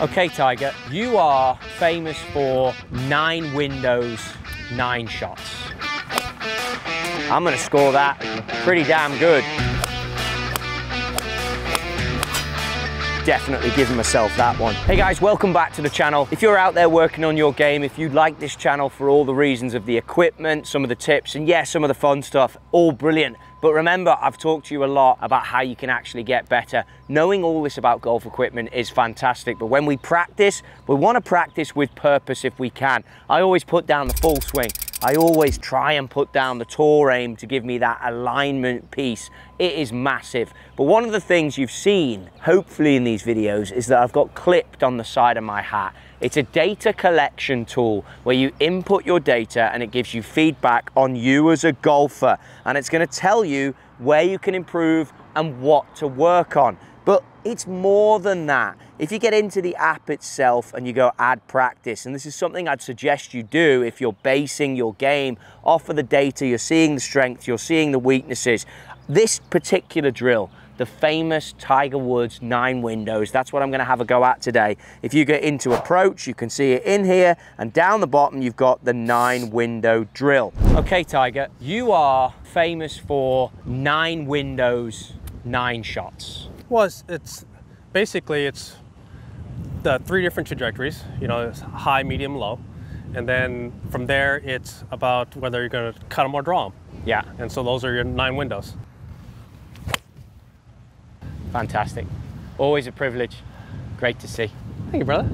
Okay, Tiger, you are famous for nine windows, nine shots. I'm gonna score that pretty damn good. definitely giving myself that one. Hey guys, welcome back to the channel. If you're out there working on your game, if you like this channel for all the reasons of the equipment, some of the tips, and yes, some of the fun stuff, all brilliant. But remember, I've talked to you a lot about how you can actually get better. Knowing all this about golf equipment is fantastic, but when we practice, we want to practice with purpose if we can. I always put down the full swing. I always try and put down the tour aim to give me that alignment piece. It is massive. But one of the things you've seen, hopefully in these videos, is that I've got Clippd on the side of my hat. It's a data collection tool where you input your data and it gives you feedback on you as a golfer. And it's gonna tell you where you can improve and what to work on. It's more than that. If you get into the app itself and you go add practice, and this is something I'd suggest you do if you're basing your game off of the data, you're seeing the strengths, you're seeing the weaknesses. This particular drill, the famous Tiger Woods nine windows. That's what I'm gonna have a go at today. If you get into approach, you can see it in here, and down the bottom, you've got the nine window drill. Okay, Tiger, you are famous for nine windows, nine shots. Was it's basically it's the three different trajectories. You know, it's high, medium, low, and then from there it's about whether you're going to cut them or draw them. Yeah, And so those are your nine windows. fantastic. Always a privilege. Great to see. Thank you, brother.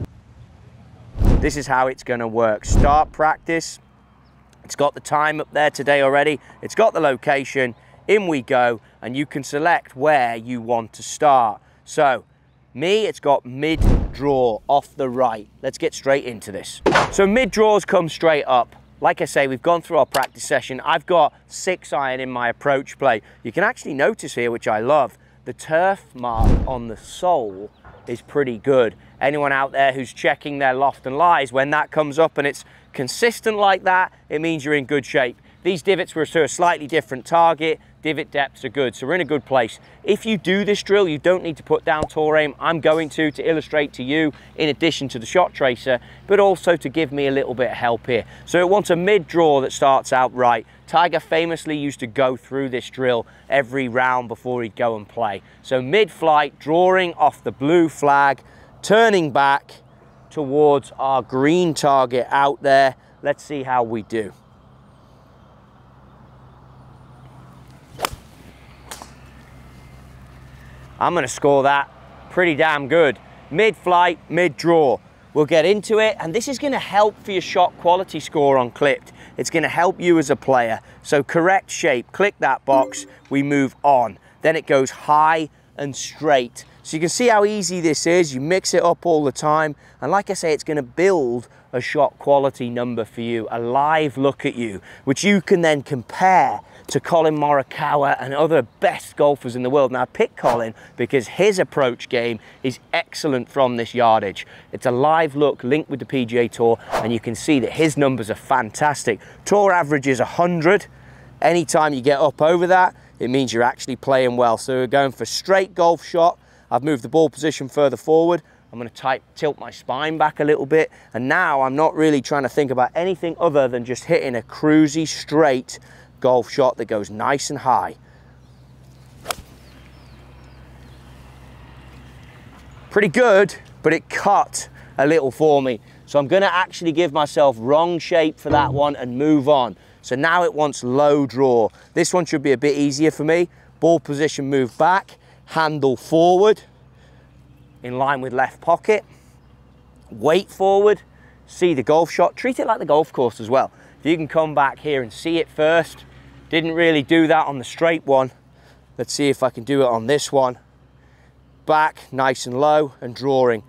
This is how it's gonna work. Start practice. It's got the time up there today already. It's got the location. In we go, and you can select where you want to start. So, me, it's got mid-draw off the right. Let's get straight into this. So mid-draws come straight up. Like I say, we've gone through our practice session. I've got six iron in my approach play. You can actually notice here, which I love, the turf mark on the sole is pretty good. Anyone out there who's checking their loft and lies, when that comes up and it's consistent like that, it means you're in good shape. These divots were to a slightly different target. Divot depths are good, so we're in a good place. If you do this drill, you don't need to put down tour aim. I'm going to, to illustrate to you, in addition to the shot tracer, but also to give me a little bit of help here. So it wants a mid-draw that starts out right. Tiger famously used to go through this drill every round before he'd go and play. So mid-flight, drawing off the blue flag, turning back towards our green target out there. Let's see how we do. I'm gonna score that pretty damn good. Mid-flight, mid-draw. We'll get into it, and this is gonna help for your shot quality score on Clippd. It's gonna help you as a player. So correct shape, click that box, we move on. Then it goes high and straight. So you can see how easy this is. You mix it up all the time. And like I say, it's gonna build a shot quality number for you, a live look at you, which you can then compare to Collin Morikawa and other best golfers in the world. Now I pick Colin because his approach game is excellent from this yardage. It's a live look linked with the PGA Tour and you can see that his numbers are fantastic. Tour average is 100. Anytime you get up over that, it means you're actually playing well. So we're going for straight golf shot. I've moved the ball position further forward. I'm going to type, tilt my spine back a little bit. And now I'm not really trying to think about anything other than just hitting a cruisy straight golf shot that goes nice and high. Pretty good, but it cut a little for me. So I'm gonna actually give myself wrong shape for that one and move on. So now it wants low draw. This one should be a bit easier for me. Ball position move back, handle forward, in line with left pocket, weight forward, see the golf shot, treat it like the golf course as well. If you can come back here and see it first, didn't really do that on the straight one. Let's see if I can do it on this one. Back, nice and low, and drawing.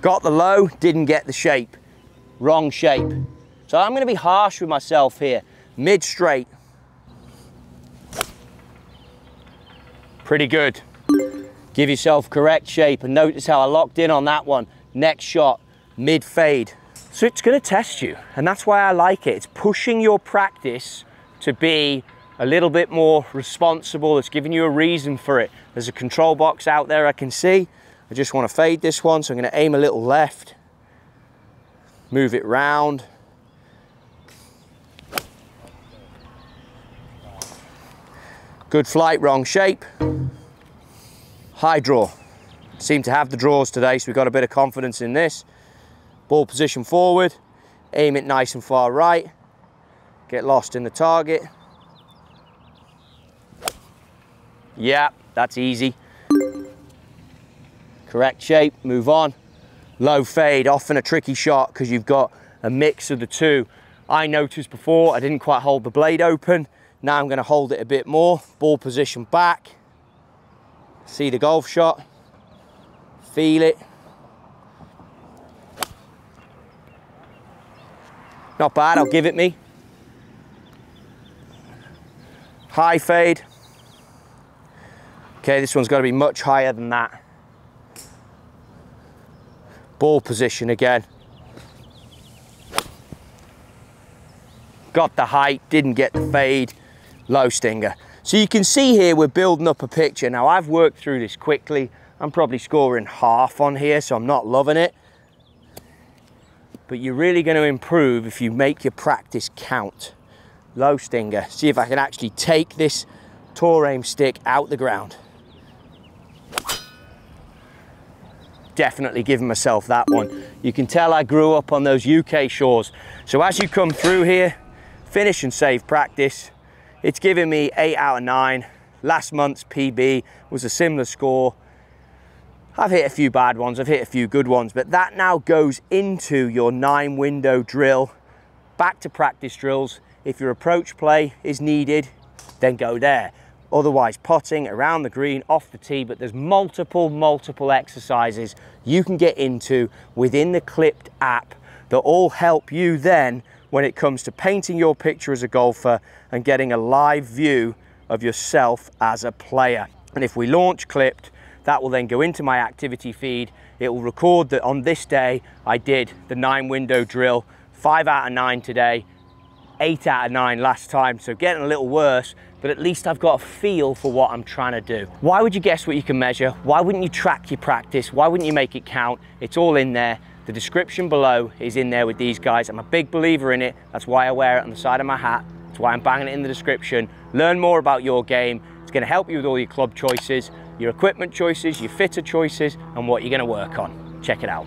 Got the low, didn't get the shape. Wrong shape. So I'm gonna be harsh with myself here. Mid straight. Pretty good. Give yourself correct shape and notice how I locked in on that one. Next shot, mid fade. So it's gonna test you and that's why I like it. It's pushing your practice to be a little bit more responsible. It's giving you a reason for it. There's a control box out there I can see. I just want to fade this one, so I'm going to aim a little left, move it round. Good flight, wrong shape. High draw. Seem to have the draws today, so we've got a bit of confidence in this. Ball position forward, aim it nice and far right, get lost in the target. Yeah, that's easy. Correct shape, move on. Low fade, often a tricky shot because you've got a mix of the two. I noticed before I didn't quite hold the blade open. Now I'm gonna hold it a bit more. Ball position back. See the golf shot. Feel it. Not bad, I'll give it me. High fade. Okay, this one's got to be much higher than that. Ball position again. Got the height, didn't get the fade, low stinger. So you can see here we're building up a picture. Now I've worked through this quickly. I'm probably scoring half on here, so I'm not loving it. But you're really going to improve if you make your practice count. Low stinger. See if I can actually take this tour aim stick out the ground. definitely giving myself that one. You can tell I grew up on those UK shores. So as you come through here, finish and save practice, it's giving me eight out of nine. Last month's PB was a similar score. I've hit a few bad ones, I've hit a few good ones, but that now goes into your nine window drill, back to practice drills. If your approach play is needed, then go there. Otherwise potting around the green off the tee but there's multiple multiple exercises you can get into within the Clippd app that all help you then when it comes to painting your picture as a golfer and getting a live view of yourself as a player. And if we launch Clippd that will then go into my activity feed it will record that on this day I did the nine window drill five out of nine today eight out of nine last time so getting a little worse but at least I've got a feel for what I'm trying to do. Why would you guess what you can measure? Why wouldn't you track your practice? Why wouldn't you make it count? It's all in there. The description below is in there with these guys. I'm a big believer in it. That's why I wear it on the side of my hat. That's why I'm banging it in the description. Learn more about your game. It's gonna help you with all your club choices, your equipment choices, your fitter choices, and what you're gonna work on. Check it out.